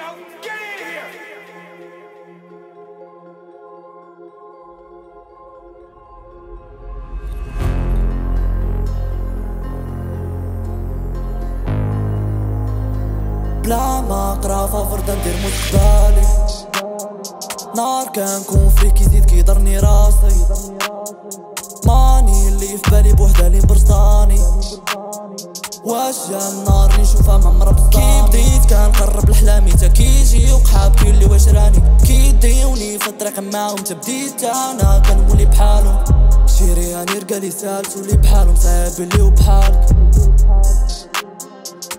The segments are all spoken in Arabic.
now. Get in here. بلا ما قرافة فردا ندير مستقبالي نار كنكون فيه كيزيد كيضرني راسي ماني اللي في بالي بوحدة اللي برصاني واش جا النار نشوفها معمرة بصاني كي بديت كنقرب لحلامي تا كيجي وقحاب اللي واش راني. كيديوني في الطريق معاهم تا بديت أنا كنولي بحالهم. شيري راني رقالي سالتو اللي بحالهم صعيب اللي وبحالك.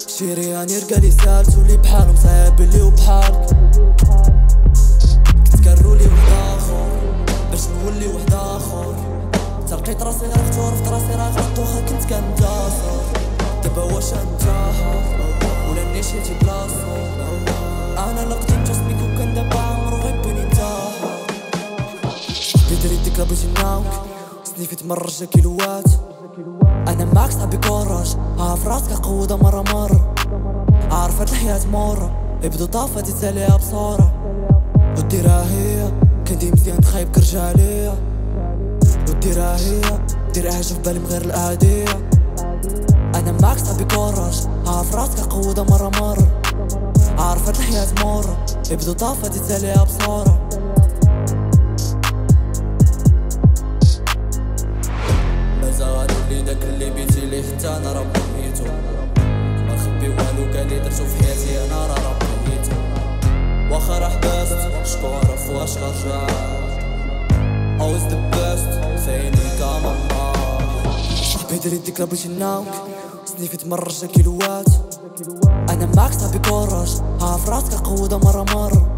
شيري راني رقالي سالتو اللي بحالهم صعيب اللي وبحالك. كنت كرولي آخر باش نولي واحد آخر. تلقيت راسي غير فتور في راسي راه غلطت واخا كنت كنتصر دابا واش انتحر ولا نشيتي بلاصتو أنا اللي قديم جسمي كون كان دابا عمرو غيبني انتحر بدري ديك بغيتي ناوك سنيفي تمرج كيلوات أنا معاك صاحبي كوراج عارف راسك قوة مرة مرة. عارف الحياة مرة يبدو طافة تساليها بصورة ودي راهي كندي مزيان خايب كرجالية. ودي راهي ديرها في بالي من غير الأهدية أنا معاك صاحبي كوراج عارف راسك قوة مرة مرة. عارف هاد الحياة مرة يبدو طافة تساليها بصورة مازال غنولي داك اللي بيتي ليه حتى أنا راه بغيتو ما نخبي والو كان درتو في حياتي أنا راه راه بغيتو واخا راه حبست. شكون عرف واش غرجع always the best. فيني كاما صاحبي دري ديك لا بغيتي ناوك سنيفي تمرج كيلوات أنا معاك صاحبي كوراج عارف راسك قوة مرة مرة.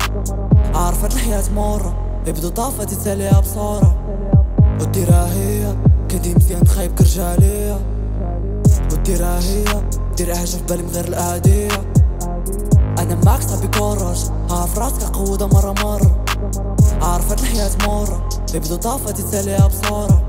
عارف هاد الحياة مرة يبدو طافة تساليها بصورة. ودي راهي كندي مزيان خايب كرجالية. ودي راهي ديرها في بالي من غير الأهدية أنا معاك صاحبي كوراج عارف راسك قوة مرة مرة. عارف هاد الحياة مرة يبدو طافة تساليها بصورة.